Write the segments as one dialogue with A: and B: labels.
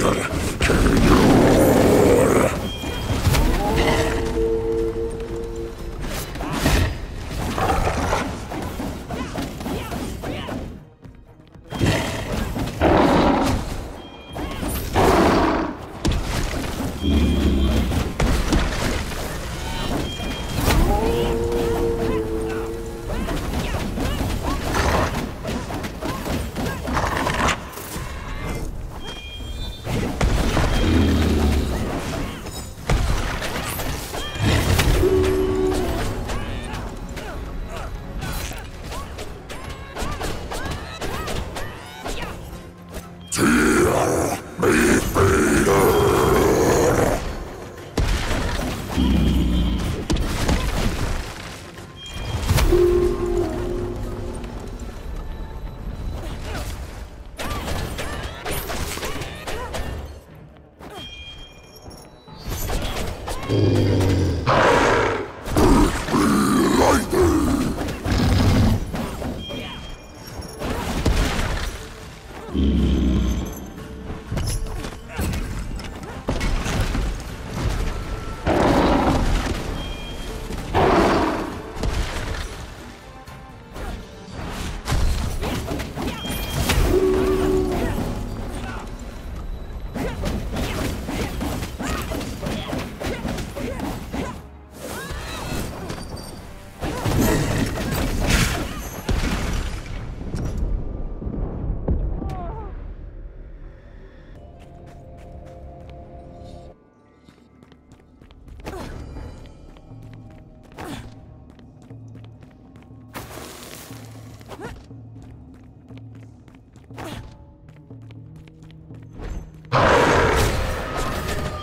A: here. Can you?
B: Mm-hmm.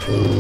B: Mm-hmm.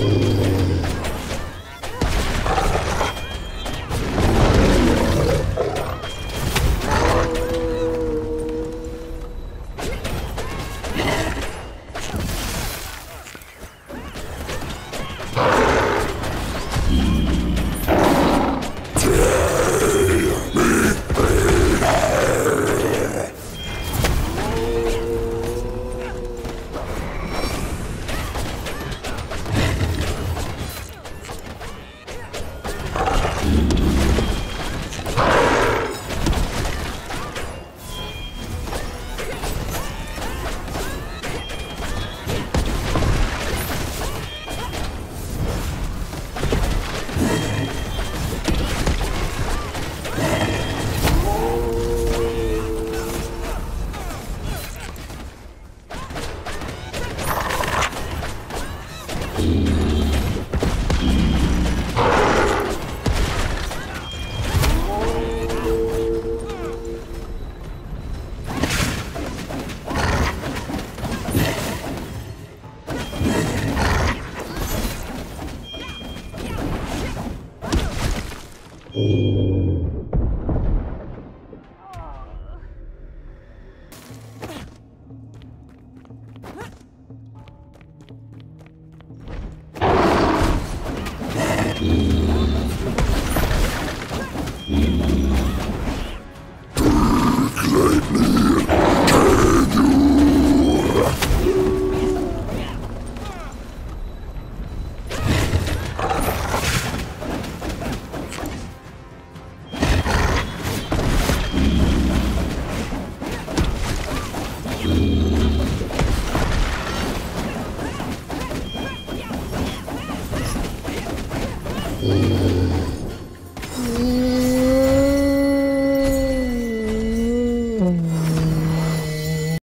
C: Thank you.
D: Mm-hmm.